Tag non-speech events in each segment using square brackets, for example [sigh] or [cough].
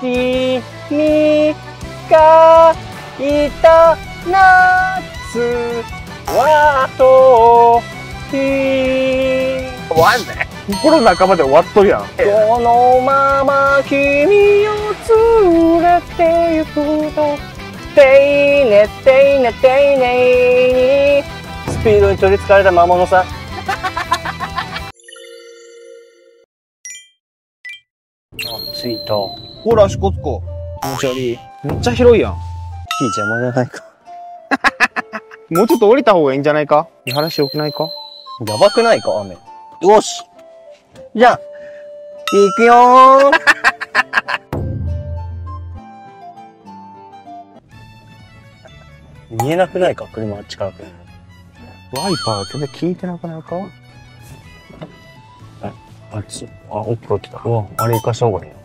君がいた夏はとき終わんね心の半ばで終わっとるやん。このまま君を連れて行くと丁寧丁寧丁寧にスピードに取りつかれた魔物さあ着いたほら支笏湖気持ち悪い。めっちゃ広いやん。火邪魔じゃないか。[laughs] もうちょっと降りた方がいいんじゃないか？見晴らし良くないか？やばくないか雨。よし。じゃあ行くよー。[laughs] 見えなくないか車あっちからワイパー全然効いてなくないか？あっちあおっこ来た。うわあれ行かした方がいい。な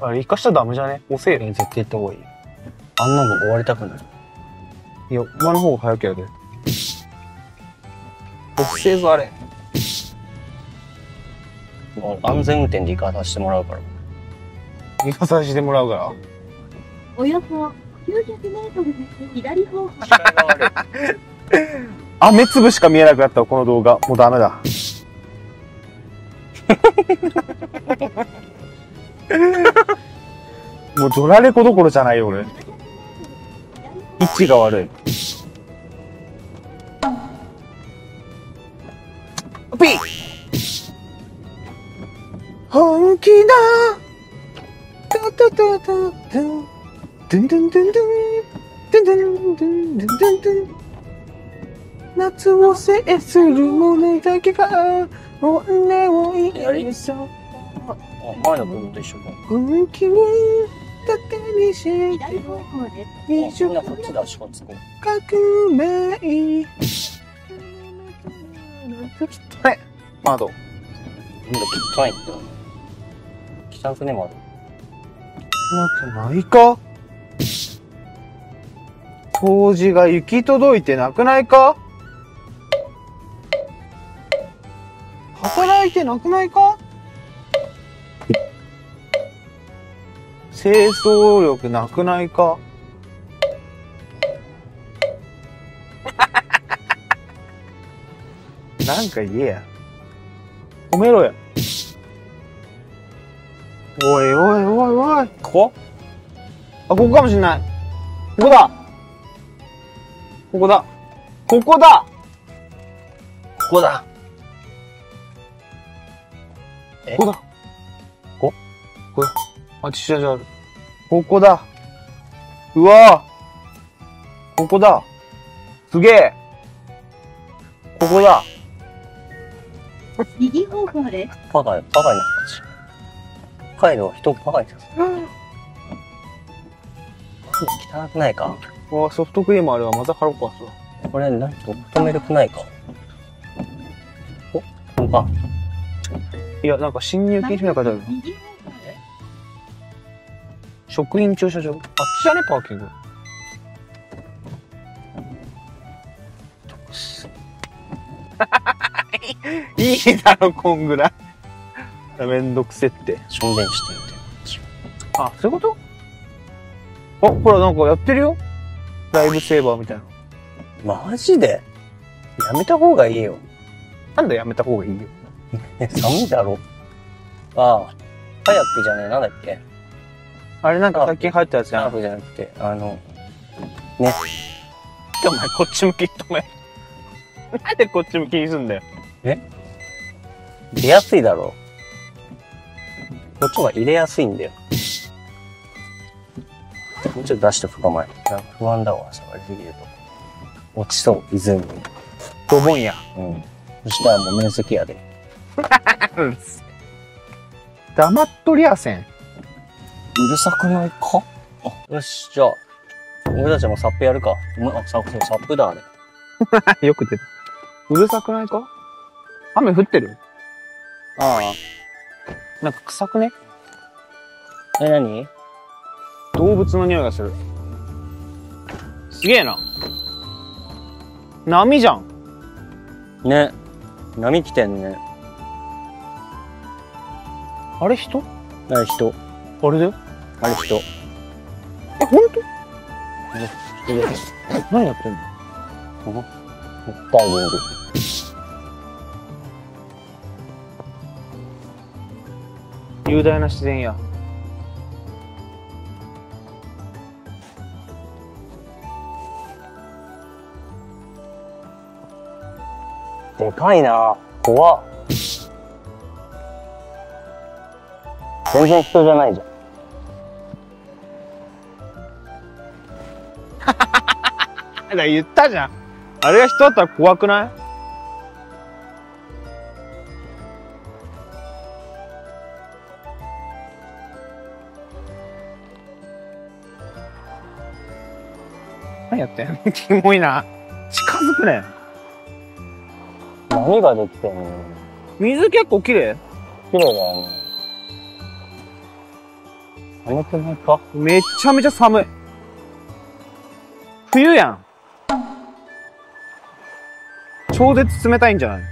あれ生かしちゃダメじゃね？遅えよ。え絶対行った方がいい。あんなの終わりたくない。いや馬の方が早くやで遅えぞあれ。もう安全運転で行かさせてもらうから。行かさせてもらうから。およそ900メートル先左方向。[laughs] 雨粒しか見えなくなったわこの動画。もうダメだ [laughs] もうドラレコどころじゃないよ俺。位置が悪い。ピッ本気だ。タタタタタンドゥンドゥ。ンドゥンドゥンドゥンドゥン。ドゥンドゥンドゥンドゥンドゥン。夏を制する者だけが俺を許そうあ前の車と一緒か。本気ににし左方向です。あみんなこっちだしこっちこ革命はい。窓。なんだ汚いって汚くねまだなくないか掃除が行き届いてなくないか働いてなくないか清掃力なくないか？[laughs] なんか言えや。褒めろや。おいおいおいおい。ここ？あ、ここかもしんない。ここだここだここだここだえ？ここだここ？こだ。あ、駐車場ある。ここだうわぁここだすげえここだ右方向で？す。バカ、バカになったし。北海道は人をバカにさせる。汚くないか？うわソフトクリームあれはまたハロコアスだ。これ何と求めるくないか？お、こんか。いや、なんか侵入禁止みたいな書いてある。職員駐車場？あっちじゃねパーキング。[laughs] いいだろ、こんぐらい。めんどくせって。しょんべんしてみて。あ、そういうこと？あ、ほら、なんかやってるよ。ライブセーバーみたいな。マジで？やめた方がいいよ。なんだやめた方がいいよ？え、寒いだろ。ああ、カヤックじゃねえ、なんだっけ？あれなんか最近流行ったやつやん。カヤックじゃなくて、あの、お前こっち向き止め。なんでこっち向きにすんだよ。出やすいだろ。こっちの方が入れやすいんだよ。もうちょっと出しておくか、前。なんか不安だわ、下がりすぎると。落ちそう、湖に。ドボンや。うん。そしたらもう面積やで。[laughs] 黙っとりゃせん。うるさくないか？あよし、じゃあ、俺たちもサップやるか。あ、サップ、サップだ、あれ。[laughs] よく出た。うるさくないか？雨降ってる？あなんか臭くね？あ。え、何？動物の匂いがする。すげえな。波じゃん。ね。波来てんね。あれ人？ない人。あれだよあれ人。え、ほんと。何やってんの？ダイビング。雄大な自然や。でかいな怖っ。全然人じゃないじゃん。[laughs] だ言ったじゃん。あれが人だったら怖くない？何やってんの？[laughs] キモいな。近づくね。何ができてんの？水結構綺麗？綺麗だよね。寒くないかめっちゃめちゃ寒い。冬やん。超絶冷たいんじゃない？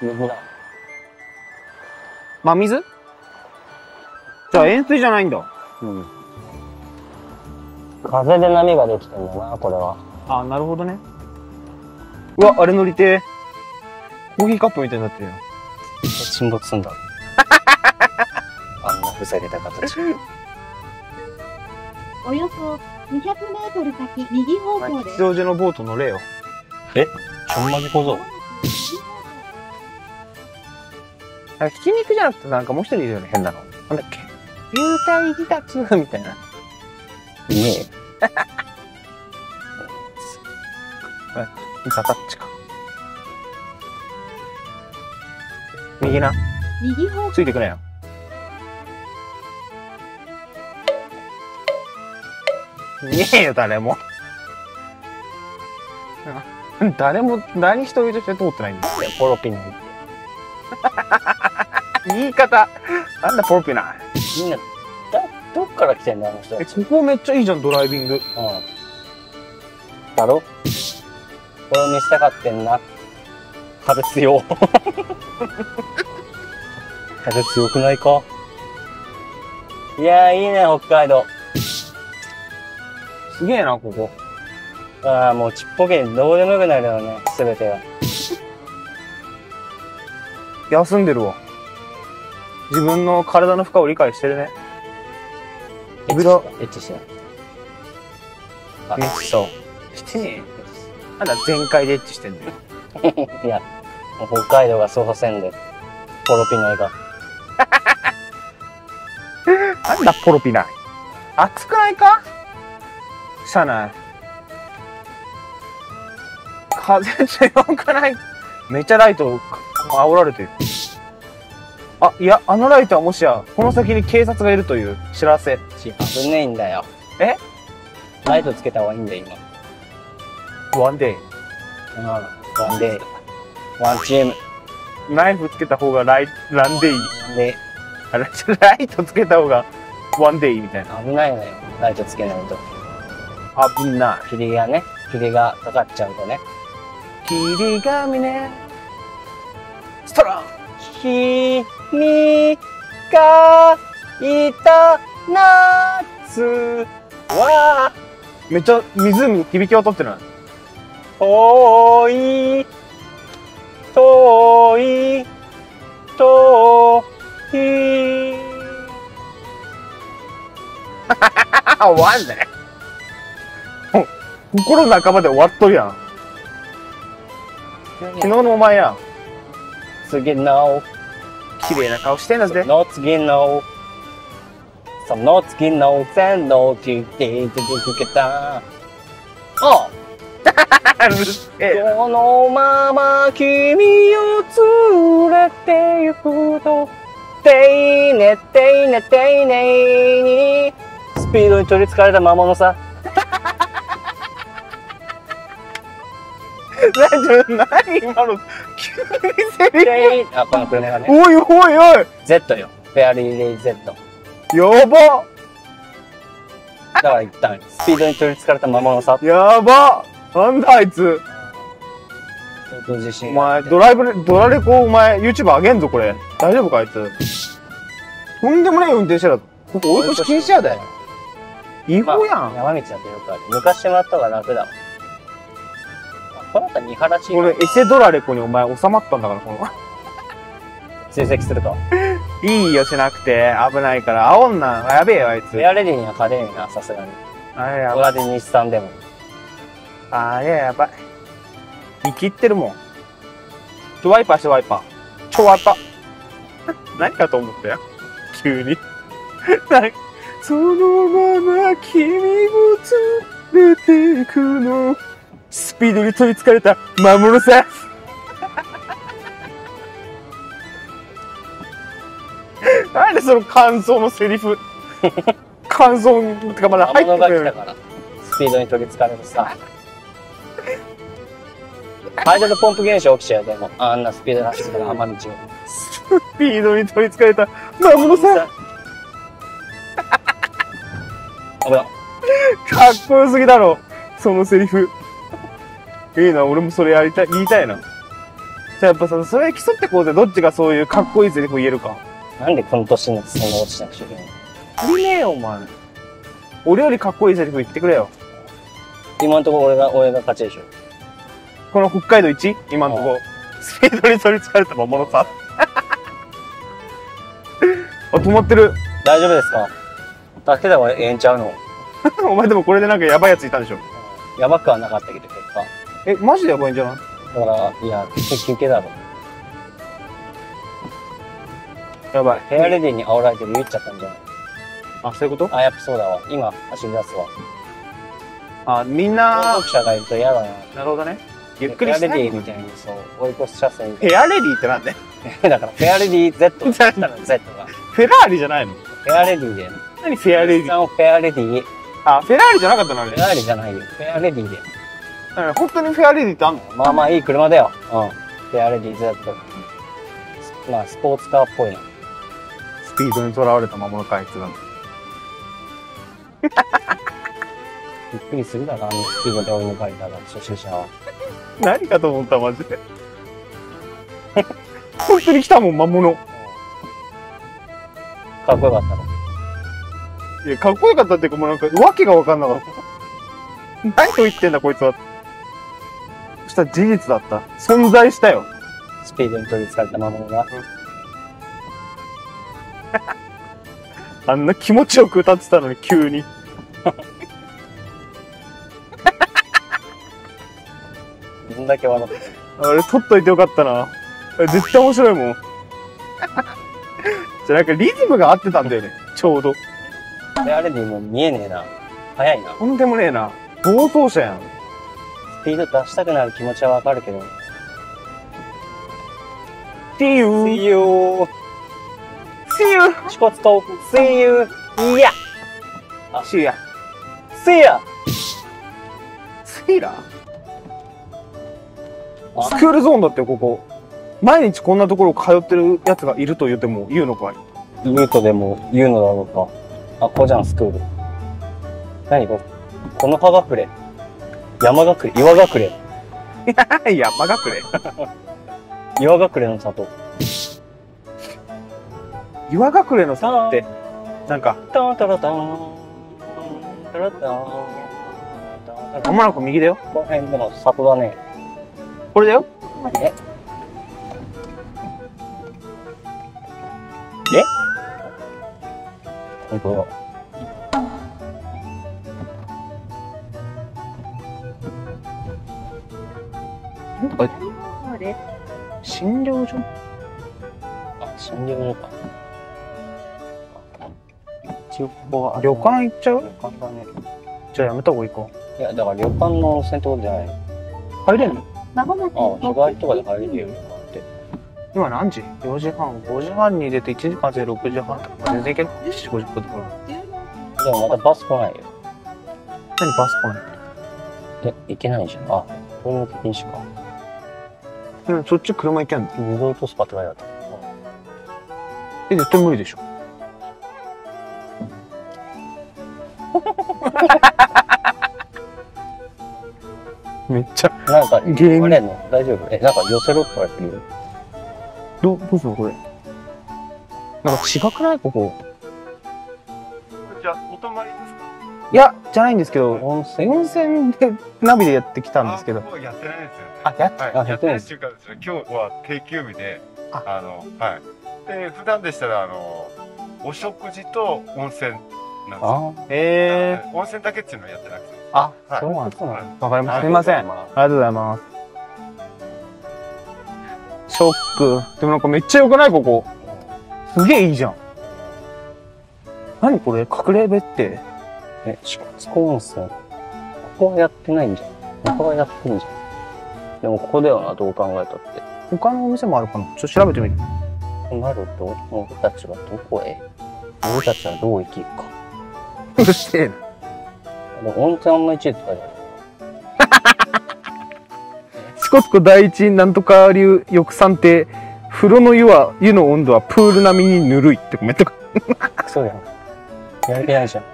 [laughs] 水だ。真水？じゃあ塩水じゃないんだ。うん。風で波ができてんだな、これは。あ、なるほどね。うわ、あれ乗りてー。コーヒーカップみたいになってるよ。沈没すんだ。[laughs] あんなふざけた形。およそ200メートル先右方向です。吉祥寺のボート乗れよ。ちょんまげ小僧。あひき肉じゃなくてなんかもう一人いるよね、変なの。なんだっけ？幽体離脱みたいな。いねえ [laughs] よ。ザタッチか。右な。右方向ついてくれよ。ねえよ、誰も。[laughs] 誰も、何一人として通ってないんだ。ポロピナイって。[laughs] 言い方。なんだ、ポロピナ。みんな、だ、どっから来てんだ、あの人。うえ、ん。ここめっちゃいいじゃん、ドライビング。だろ？これを見せたかってんな。風強。[laughs] 風強くないか？いやー、いいね、北海道。すげえな、ここ。ああ、もうちっぽけにどうでもよくなるよね、すべてが。休んでるわ。自分の体の負荷を理解してるね。エッチエッチしてない。エッチそう。してねえ。なんだ、全開でエッチしてんだよ。[laughs] いや、北海道がそうせんで、ポロピナイが。[laughs] なんだ、ポロピナイ。暑くないか？車内。風強くない？めっちゃライト、煽られてる。あ、いや、あのライトはもしや、この先に警察がいるという知らせ。ち危ねえんだよ。え？ライトつけた方がいいんだよ、今。ワンデイ。うん。ワンデー。ワンチーム。ナイフつけた方がライ、ランデイ。で、あれ、ライトつけた方がワンデイみたいな。危ないのよ。ライトつけないと。危ない。霧がね、霧がかかっちゃうとね。霧が峰。ストロン君がいた夏はめっちゃ湖に響き渡ってない？遠い遠い遠いあ、終 [laughs] わんね。心の半ばで終わっとるやん。昨日のお前やん。次の綺麗な顔してんだぜ。の次のその次の線の聞いて続けたあうるせえ [laughs] このまま君を連れて行くと。丁寧丁寧丁寧にスピードに取り憑かれた魔物さ何今の、急にセリフ。丁あこの車がね。おいおいおい。Z よ。フェアリーレイ Z だやば。から言ったのよスピードに取り憑かれた魔物さやばなんだあいつ相当自お前、って。ドライブ、ドラレコお前、YouTube 上げんぞ、これ。大丈夫か、あいつ。[laughs] とんでもない運転してた。ここ追い越し禁止やで。違まあ法やん。山道だとよくある。抜かしてもらった方が楽だもん。あこれだったら見晴らしこれ、エセドラレコにお前収まったんだから、この。[laughs] 追跡するか。いいよ、しなくて。危ないから。煽んな。やべえよ、あいつフ。ェアレディには勝てんよな、さすがに。あれやばい。同じ日産でも。あれやばい。生きってるもん。ちょ、ワイパーして、ワイパー。ちょ、ワイパー。何かと思ったよ。急に。そのまま君を連れて行くの。スピードに取り憑かれた魔物さ。[laughs] なんでその感想のセリフ？[laughs] 感想とかまだ魔入ってくる物が来た。から。スピードに取り憑かれるさ。ハイドルポンプ現象起きちゃう、でも。あんなスピードで走ってたら浜道を。スピードに取り憑かれた魔物さ。危な。かっこよすぎだろ。そのセリフ。いいな、俺もそれやりたい、言いたいな。じゃあやっぱさ、それ競ってこうぜ。どっちがそういうかっこいいセリフ言えるか。なんでこの年になってそんな落ちなくちゃいけない足りねえよ、お前。俺よりかっこいいセリフ言ってくれよ。今のところ俺が、俺が勝ちでしょ。この北海道一？今のとこ。スピードに取り憑かれた魔物さ。[laughs] あ、止まってる。大丈夫ですか？助けた方がええんちゃうの？[laughs] お前でもこれでなんかやばいやついたでしょ。やばくはなかったけど、結果。え、マジでやばいんじゃない？だから、いや、休憩だろ。やばい。フェアレディに煽られてる言っちゃったんじゃない？あ、そういうこと？あ、やっぱそうだわ。今、走り出すわ。あ、みん後な、続車がいると嫌だな。なるほどね。ゆっくりフェアレしたいディみたいに、そう、追い越す車線フェアレディってなんで？な。[laughs] だから、フェアレディ Z って言ったら Z が。[laughs] フェラーリじゃないの？フェアレディで。何フェアレディ？フェアレディ、あ、フェラーリじゃなかったのあれ。フェアレディじゃないよ。フェアレディで。うん本当にフェアレディってあんの？まあまあいい車だよ。うん。フェアレディ Z。まあ、スポーツカーっぽいな。スピードにとらわれた魔物かいつだ。[laughs] びっくりするだろ、あのスピードで追い抜かれたら、初心者は。[laughs] 何かと思った、マジで。[laughs] 本当に来たもん、魔物。かっこよかったろ。いや、かっこよかったっていうか、もうなんか、わけがわかんなかった。何と言ってんだ、こいつは。そしたら事実だった。存在したよ。スピードに取り憑かれた魔物が。[laughs] あんな気持ちよく歌ってたのに、急に。だけ笑ってるあれ、撮っといてよかったな。あれ絶対面白いもん。[laughs] じゃ、なんかリズムが合ってたんだよね。ちょうど。フェアレディもう見えねえな。早いな。とんでもねえな。暴走車やん。スピード出したくなる気持ちはわかるけど。っていう。See you! See you! 支笏湖 See you! いや See ya! See ya! See ya! あスクールゾーンだってよ、ここ。毎日こんなところ通ってるやつがいると言っても言うのかい？言うとでも言うのだろうか。あ、ここじゃん、スクール。何？これこの葉隠れ。山隠れ、岩隠れ。[laughs] 山隠れ？[laughs] 岩隠れの里。岩隠れのさって、なんか、タンタラタン。タラタン。まもなく右だよ。この辺でも里だね。これだよ。ええ？本当だ。なんか。診療所？あ、診療所か。一応ここは旅館行っちゃう？旅館だね。じゃあやめた方がいいか。いや、だから旅館の温泉ってことじゃない。入れんの？まもなくあ、日帰りとかで入れるよ、旅館って。今何時 ?4 時半。5時半に出て1時間で6時半とか全然いける。7時50分とか。でもまたバス来ないよ。何バス来ない？で、行けないじゃん。あ、この禁止か。うん、そっち車行けんの？二度とスパって書いてあった。え、絶対無理でしょ。[laughs] [laughs] めっちゃ。なんか、ゲームあれやの？大丈夫？え、なんか寄せろって言われてるど、どうする？これ。なんか違くない？ここ。じゃあ、お泊まりですか？いや、じゃないんですけど、温泉温泉でナビでやってきたんですけど。あもうやってないですよね。あ、やっはい、あやってない？っていうかですね、今日は定休日で、ああの、はい。で、普段でしたら、あの、お食事と温泉なんですよ。あえ温泉だけっていうのはやってなくて。あ、はいそうなんですね。わかりまはいす。すいません。ありがとうございます。ショック。でもなんかめっちゃ良くない？ここ。すげえいいじゃん。何これ？隠れ別邸え、支笏湖温泉。ここはやってないんじゃん。ここはやってんじゃん。でもここだよな、どう考えたって。他のお店もあるかな？ちょっと調べてみる。となると、僕たちはどこへ？僕たちはどう生きるか。うるせえな。温泉あんま一位って書いてある。支笏湖第一なんとか流浴産亭。風呂の湯は、湯の温度はプール並みにぬるいってコメントが。クソやん。やる気ないじゃん。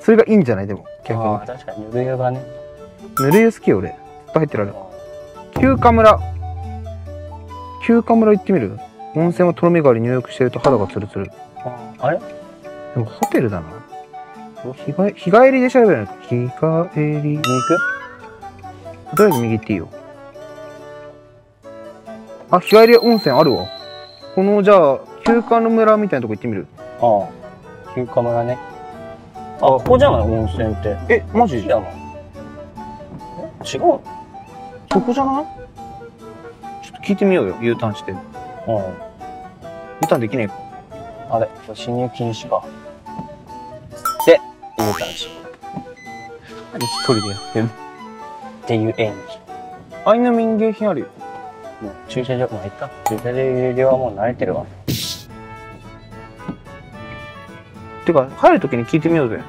それがいいんじゃない？でも。逆にああ、。確かにぬる湯がね。ぬる湯好きよ俺。ずっと入ってられる。休暇村。休暇村行ってみる？温泉はとろみがあり入浴してると肌がツルツル。ああれ？でもホテルだな。日帰日帰りで調べるの日帰り。行くとりあえず右行っていいよ。あ、日帰り温泉あるわ。この、じゃあ、休暇の村みたいなとこ行ってみる？ああ。休暇村ね。あ、ここじゃない温泉って？え、マジ？じゃない？え違う？のそこじゃない？ちょっと聞いてみようよ、U ターンして。U うん。ターンできねえか。あれ、侵入禁止か。で、入れたんし何一人でやってんのっていう演アイヌ民芸品あるよ。技。もう駐車場、まあ、いった？駐車場はもう慣れてるわ。てか、入るときに聞いてみようぜ。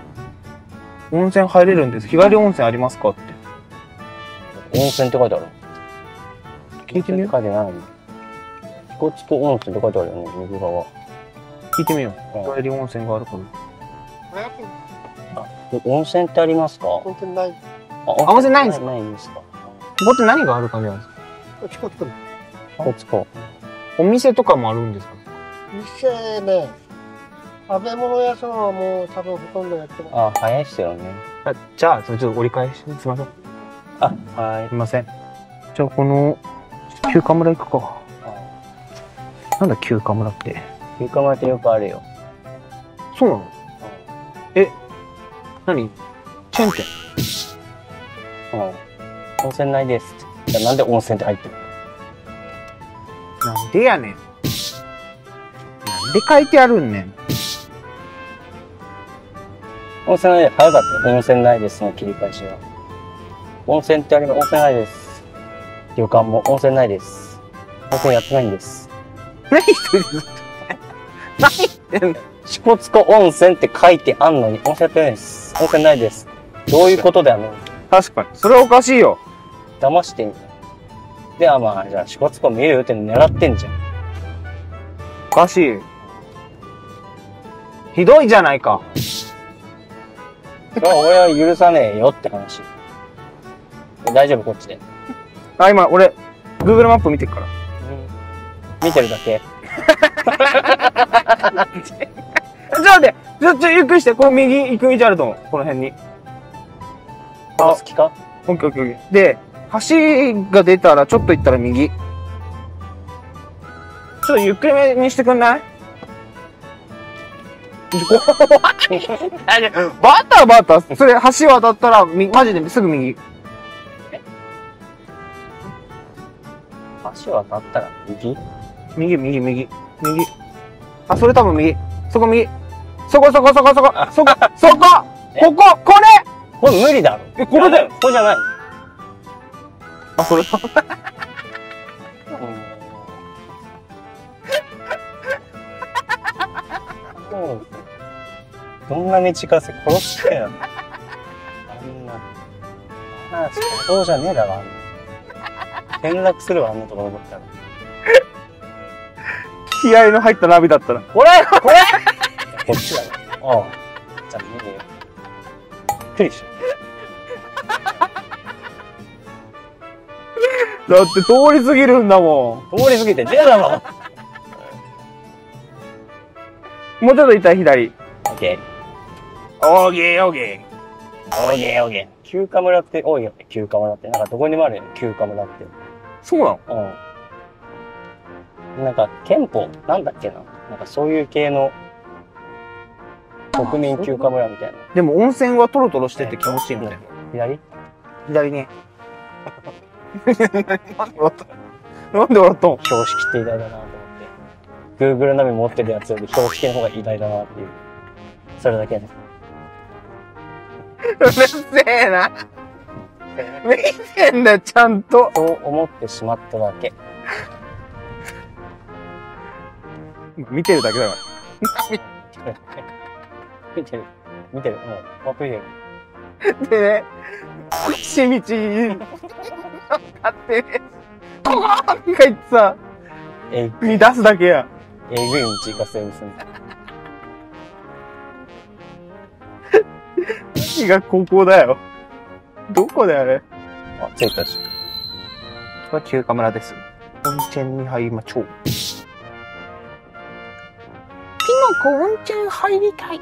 温泉入れるんです。日帰り温泉ありますかって。温泉って書いてある。聞いてみよう。書いてないの。支笏湖温泉って書いてあるよね、右側。聞いてみよう。日帰り温泉があるから。で温泉ってありますか？本当にない。あ、温泉ないんですか？ないんですか？ここって何がある感じなんですか？チコチコ。支笏湖。お店とかもあるんですか？店ね、食べ物屋さんはもう多分ほとんどやってない。あ、早いっすよね。あじゃあ、それちょっと折り返ししましょう。あ、はいすい。ません。じゃあ、この、休暇村行くか。なんだ、休暇村って？休暇村ってよくあるよ。そうなの？え、何？チェーン店うん。温泉ないです。じゃあなんで温泉って入ってる？なんでやねん。なんで書いてあるんねん。温泉ないです。早かったよ。温泉ないですの切り返しは。温泉ってあります。温泉ないです。旅館も温泉ないです。温泉やってないんです。何一人でずっと。何言ってんの？支笏湖温泉って書いてあんのに温泉やってないです。温泉ないです。どういうことだよね。確かに。それはおかしいよ。騙してんじゃん。ではまあ、じゃあ支笏湖見るよって狙ってんじゃん。おかしい。ひどいじゃないか。俺は許さねえよって話。大丈夫こっちで。あ、今、俺、Google マップ見てるから。見てるだけ。[laughs] ちょっと待って、ちょ、ちょ、ゆっくりして、この右行く道あると思う。この辺に。好きか？オッケーオッケーオッケー。で、橋が出たら、ちょっと行ったら右。ちょっとゆっくりめにしてくんない？[laughs] バタバタそれ、橋渡ったら、み、マジですぐ右。足渡ったら右？右、右、右。右。あ、それ多分右。そこ右。そこそこそこそこ。そこ、そこ？こ？ここ？れ？これ無理だろ。え、これだよ。ここじゃない。あ、それ [laughs] うんどんな道かせ殺してよ。あんな。ああ、そうじゃねえだろ、あんな。転落するわ、あんなところだったら。[laughs] 気合の入ったナビだったら。これ？これ？こっちだね。ああ。じゃあ、見えよ。びっくりしだって通り過ぎるんだも通り過ぎて出ただろん。もうちょっと行ったら左。オッケオーケーオーケー。オーケーオーケー。休暇村って多いよね、休暇村って。なんかどこにもあるよね、休暇村って。ー。そうなの？うん。なんか憲法、なんだっけな。なんかそういう系の国民休暇村みたいな。でも温泉はトロトロしてて気持ちいいみたいな。左？左ね。[laughs] なんで笑ったなんで笑ったん標識って偉大だなと思って。Google ナビ持ってるやつより標識の方が偉大だなっていう。それだけね。うるせえな。見てんだよ、ちゃんと。そう思ってしまっただけ。見てるだけだか [laughs] 見てる。見てる。もう、もう見てる。ら。[laughs] でね、しみち、だってね、ご飯が言ってさ、えぐい、見出すだけや。えぐい道行かせようとするんだ。何がここだよ。どこだよ、あれ？あ、着いたし。これは休暇村です。温泉に入りましょう。ピノコ温泉入りたい。